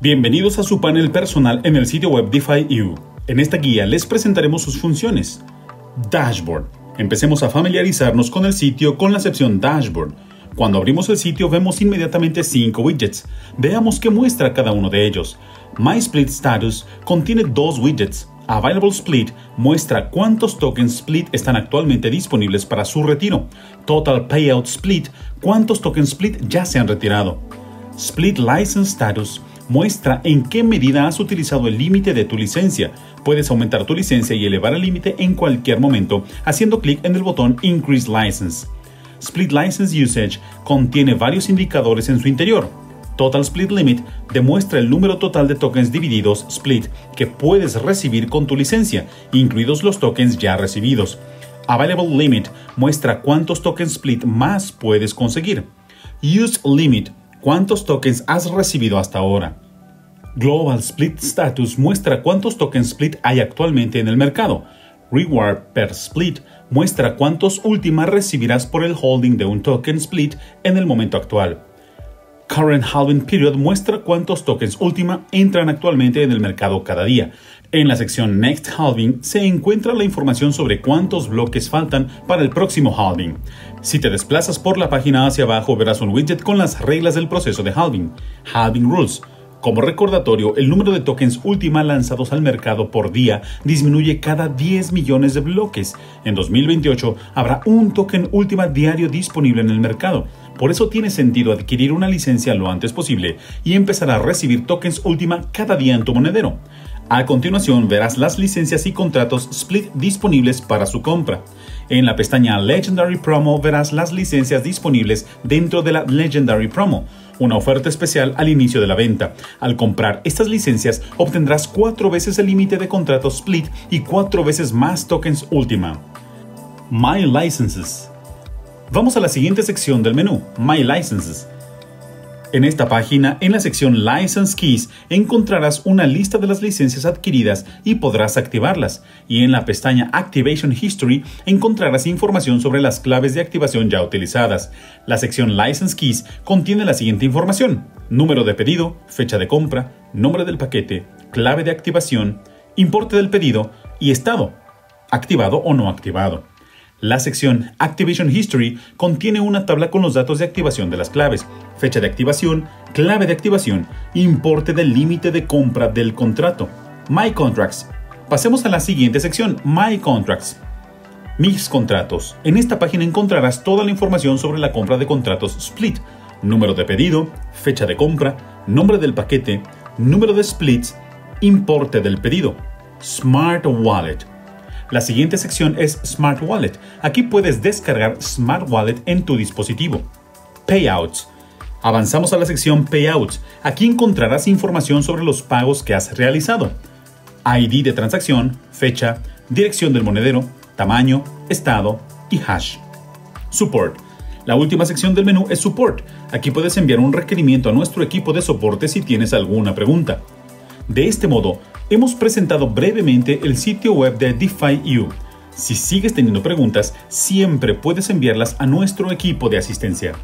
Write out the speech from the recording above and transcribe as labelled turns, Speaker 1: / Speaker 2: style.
Speaker 1: Bienvenidos a su panel personal en el sitio web DeFi En esta guía les presentaremos sus funciones. Dashboard. Empecemos a familiarizarnos con el sitio con la sección Dashboard. Cuando abrimos el sitio vemos inmediatamente 5 widgets. Veamos qué muestra cada uno de ellos. My Split Status contiene dos widgets. Available Split muestra cuántos tokens Split están actualmente disponibles para su retiro. Total Payout Split, cuántos tokens Split ya se han retirado. Split License Status muestra en qué medida has utilizado el límite de tu licencia. Puedes aumentar tu licencia y elevar el límite en cualquier momento haciendo clic en el botón Increase License. Split License Usage contiene varios indicadores en su interior. Total Split Limit demuestra el número total de tokens divididos split que puedes recibir con tu licencia, incluidos los tokens ya recibidos. Available Limit muestra cuántos tokens split más puedes conseguir. Use Limit cuántos tokens has recibido hasta ahora. Global Split Status muestra cuántos tokens split hay actualmente en el mercado. Reward per Split muestra cuántos últimas recibirás por el holding de un token split en el momento actual. Current Halving Period muestra cuántos tokens última entran actualmente en el mercado cada día. En la sección Next Halving se encuentra la información sobre cuántos bloques faltan para el próximo halving. Si te desplazas por la página hacia abajo verás un widget con las reglas del proceso de halving. Halving Rules. Como recordatorio, el número de tokens última lanzados al mercado por día disminuye cada 10 millones de bloques. En 2028 habrá un token última diario disponible en el mercado. Por eso tiene sentido adquirir una licencia lo antes posible y empezar a recibir tokens última cada día en tu monedero. A continuación verás las licencias y contratos Split disponibles para su compra. En la pestaña Legendary Promo verás las licencias disponibles dentro de la Legendary Promo, una oferta especial al inicio de la venta. Al comprar estas licencias obtendrás cuatro veces el límite de contratos Split y cuatro veces más tokens Ultima. My Licenses. Vamos a la siguiente sección del menú, My Licenses. En esta página, en la sección License Keys, encontrarás una lista de las licencias adquiridas y podrás activarlas. Y en la pestaña Activation History encontrarás información sobre las claves de activación ya utilizadas. La sección License Keys contiene la siguiente información. Número de pedido, fecha de compra, nombre del paquete, clave de activación, importe del pedido y estado, activado o no activado. La sección Activation History contiene una tabla con los datos de activación de las claves, fecha de activación, clave de activación, importe del límite de compra del contrato. My Contracts. Pasemos a la siguiente sección, My Contracts. Mis contratos. En esta página encontrarás toda la información sobre la compra de contratos Split, número de pedido, fecha de compra, nombre del paquete, número de splits, importe del pedido. Smart Wallet la siguiente sección es Smart Wallet. Aquí puedes descargar Smart Wallet en tu dispositivo. Payouts. Avanzamos a la sección Payouts. Aquí encontrarás información sobre los pagos que has realizado. ID de transacción, fecha, dirección del monedero, tamaño, estado y hash. Support. La última sección del menú es Support. Aquí puedes enviar un requerimiento a nuestro equipo de soporte si tienes alguna pregunta. De este modo, hemos presentado brevemente el sitio web de DeFi Si sigues teniendo preguntas, siempre puedes enviarlas a nuestro equipo de asistencia.